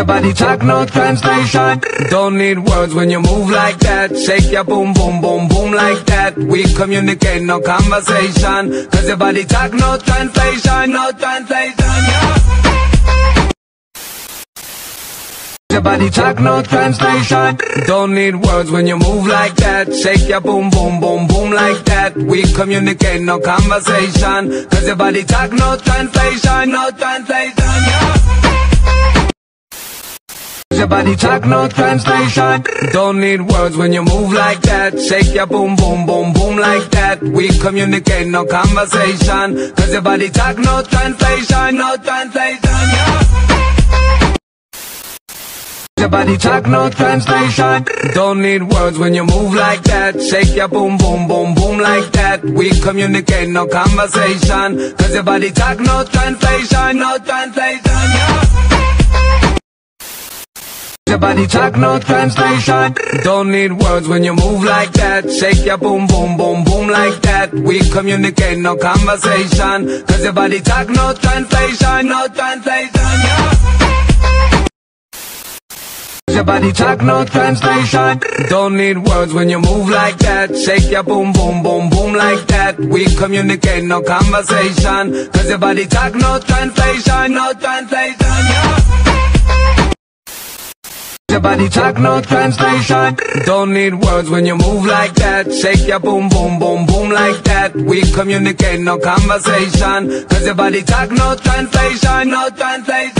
Your body talk, no translation. Don't need words when you move like that. Shake your boom, boom, boom, boom like that. We communicate, no conversation. Cause your body talk, no translation, no translation. Your body talk, no translation. Don't need words when you move like that. Shake your boom, boom, boom, boom like that. We communicate, no conversation. Cause your body talk, no translation, no translation. Your body talk, no translation. Don't need words when you move like that. Shake your boom, boom, boom, boom like that. We communicate, no conversation. Cause your body talk, no translation, no translation. Your body talk, no translation. Don't need words when you move like that. Shake your boom, boom, boom, boom like that. We communicate, no conversation. Cause your body talk, no translation, no translation. Your body talk, no translation. Don't need words when you move like that. Shake your boom, boom, boom, boom like that. We communicate, no conversation. Cause your body talk, no translation, no translation. Yeah. Your body talk, no translation. Don't need words when you move like that. Shake your boom, boom, boom, boom like that. We communicate, no conversation. Cause your body talk, no translation, no translation. Yeah. Your body talk, no translation. Don't need words when you move like that. Shake your boom, boom, boom, boom like that. We communicate, no conversation. Cause your body talk, no translation, no translation.